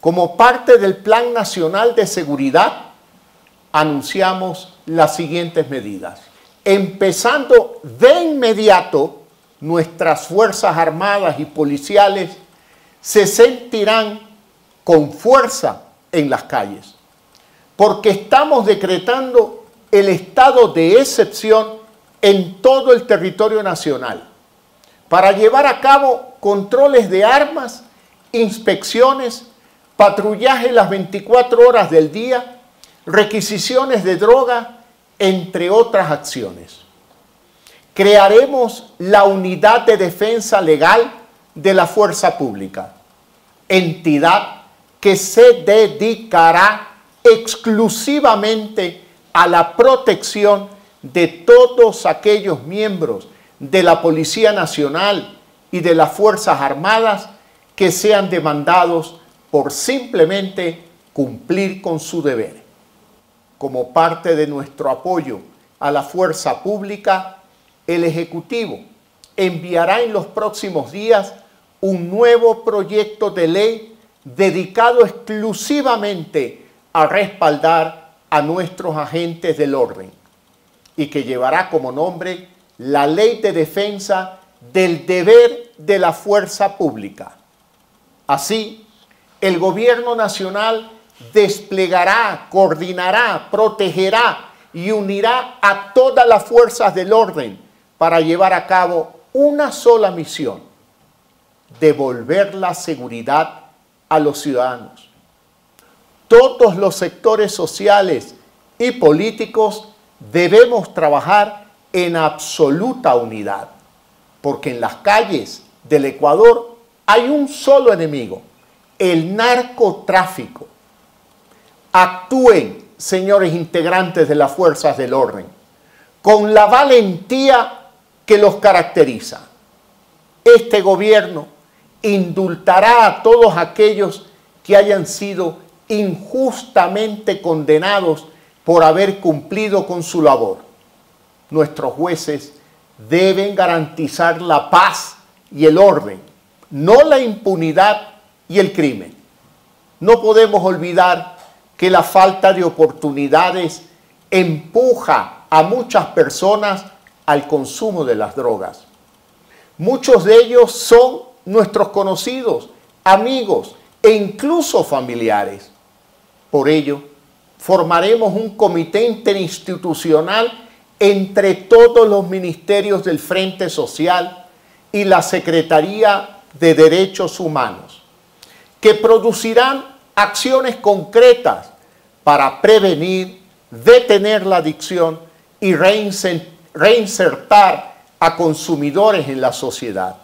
como parte del Plan Nacional de Seguridad, anunciamos las siguientes medidas. Empezando de inmediato, nuestras Fuerzas Armadas y Policiales se sentirán con fuerza en las calles, porque estamos decretando el estado de excepción en todo el territorio nacional para llevar a cabo controles de armas, inspecciones, patrullaje las 24 horas del día, requisiciones de droga, entre otras acciones. Crearemos la Unidad de Defensa Legal de la Fuerza Pública, entidad que se dedicará exclusivamente a la protección de todos aquellos miembros de la Policía Nacional y de las Fuerzas Armadas que sean demandados por simplemente cumplir con su deber. Como parte de nuestro apoyo a la fuerza pública, el Ejecutivo enviará en los próximos días un nuevo proyecto de ley dedicado exclusivamente a respaldar a nuestros agentes del orden y que llevará como nombre la Ley de Defensa del Deber de la Fuerza Pública. Así, el gobierno nacional desplegará, coordinará, protegerá y unirá a todas las fuerzas del orden para llevar a cabo una sola misión, devolver la seguridad a los ciudadanos. Todos los sectores sociales y políticos debemos trabajar en absoluta unidad, porque en las calles del Ecuador hay un solo enemigo, el narcotráfico. Actúen, señores integrantes de las fuerzas del orden, con la valentía que los caracteriza. Este gobierno indultará a todos aquellos que hayan sido injustamente condenados por haber cumplido con su labor. Nuestros jueces deben garantizar la paz y el orden, no la impunidad y el crimen. No podemos olvidar que la falta de oportunidades empuja a muchas personas al consumo de las drogas. Muchos de ellos son nuestros conocidos, amigos e incluso familiares. Por ello, formaremos un comité interinstitucional entre todos los ministerios del Frente Social y la Secretaría de Derechos Humanos que producirán acciones concretas para prevenir, detener la adicción y reinsertar a consumidores en la sociedad.